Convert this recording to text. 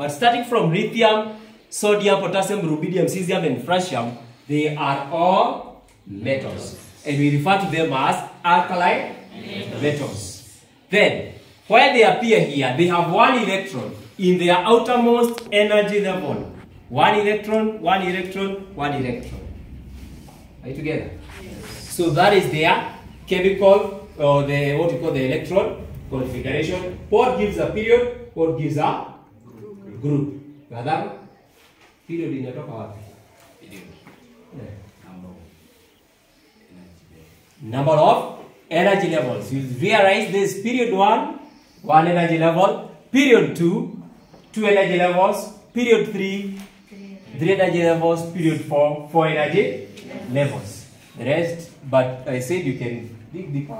But starting from lithium, sodium, potassium, rubidium, cesium, and francium, they are all metals. And we refer to them as alkaline metals. Then, where they appear here, they have one electron in their outermost energy level. One electron, one electron, one electron. Are you together? Yes. So that is their chemical, uh, or the what you call the electron configuration. What gives a period? What gives a group? Nadhani period inatoka wapi? Number of energy levels. You realize this period one, one energy level. Period two, two energy levels. Period three, three energy levels. Period four, four energy levels. The rest, but I said you can dig deeper.